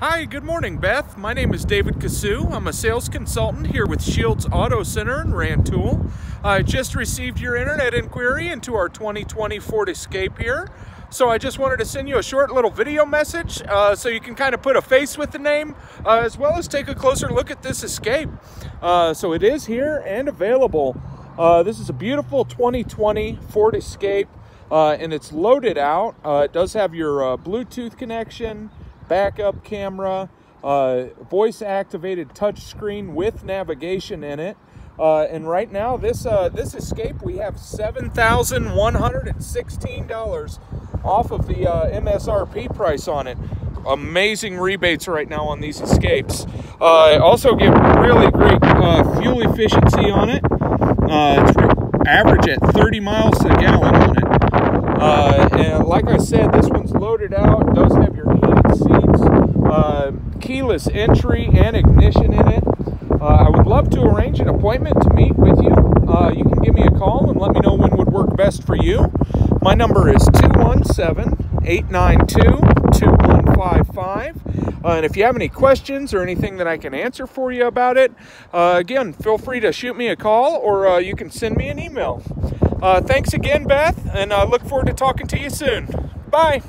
Hi, good morning, Beth. My name is David Kasu. I'm a sales consultant here with Shields Auto Center in Rantoul. I just received your internet inquiry into our 2020 Ford Escape here. So I just wanted to send you a short little video message uh, so you can kind of put a face with the name, uh, as well as take a closer look at this Escape. Uh, so it is here and available. Uh, this is a beautiful 2020 Ford Escape, uh, and it's loaded out. Uh, it does have your Bluetooth connection, backup camera, voice activated touchscreen with navigation in it. Uh, and right now, this uh, this Escape, we have $7,116 off of the uh, MSRP price on it. Amazing rebates right now on these Escapes. Uh, also get really great uh, fuel efficiency on it. Uh, it's average at 30 miles a gallon on it. and like I said, this one's loaded out. Does have your keyless entry and ignition in it. Uh, I would love to arrange an appointment to meet with you. Uh, you can give me a call and let me know when would work best for you. My number is 217 892 2155. Uh, and if you have any questions or anything that I can answer for you about it, uh, again, feel free to shoot me a call or uh, you can send me an email. Uh, thanks again, Beth, and I look forward to talking to you soon. Bye.